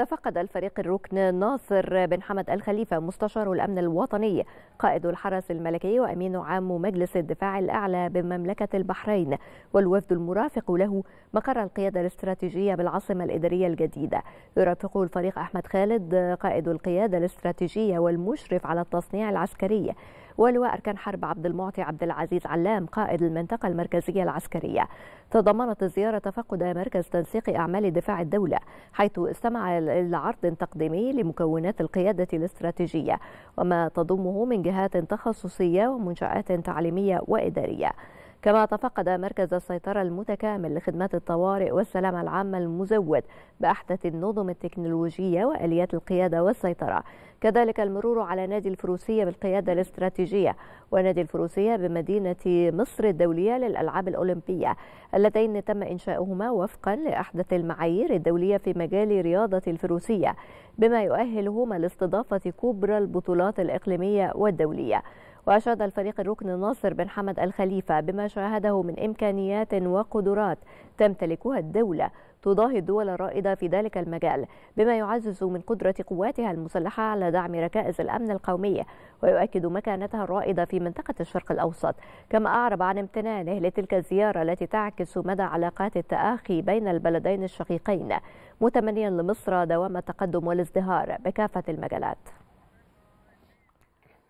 تفقد الفريق الركن ناصر بن حمد الخليفة مستشار الأمن الوطني قائد الحرس الملكي وأمين عام مجلس الدفاع الأعلى بمملكة البحرين. والوفد المرافق له مقر القيادة الاستراتيجية بالعاصمة الإدارية الجديدة. يرافقه الفريق أحمد خالد قائد القيادة الاستراتيجية والمشرف على التصنيع العسكري. ولواء أركان حرب عبد المعطي عبد العزيز علام قائد المنطقة المركزية العسكرية. تضمنت الزيارة تفقد مركز تنسيق أعمال دفاع الدولة حيث استمع إلى عرض تقديمي لمكونات القيادة الاستراتيجية وما تضمه من جهات تخصصية ومنشآت تعليمية وإدارية. كما تفقد مركز السيطرة المتكامل لخدمات الطوارئ والسلامة العامة المزود بأحدث النظم التكنولوجية وآليات القيادة والسيطرة. كذلك المرور على نادي الفروسية بالقيادة الاستراتيجية ونادي الفروسية بمدينة مصر الدولية للألعاب الأولمبية اللتين تم إنشاؤهما وفقا لأحدث المعايير الدولية في مجال رياضة الفروسية بما يؤهلهما لاستضافة كبرى البطولات الإقليمية والدولية. وأشاد الفريق الركن ناصر بن حمد الخليفة بما شاهده من إمكانيات وقدرات تمتلكها الدولة تضاهي الدول الرائدة في ذلك المجال بما يعزز من قدرة قواتها المسلحة على دعم ركائز الأمن القومية ويؤكد مكانتها الرائدة في منطقة الشرق الأوسط. كما أعرب عن امتنانه لتلك الزيارة التي تعكس مدى علاقات التآخي بين البلدين الشقيقين. متمنيا لمصر دوام التقدم والازدهار بكافة المجالات.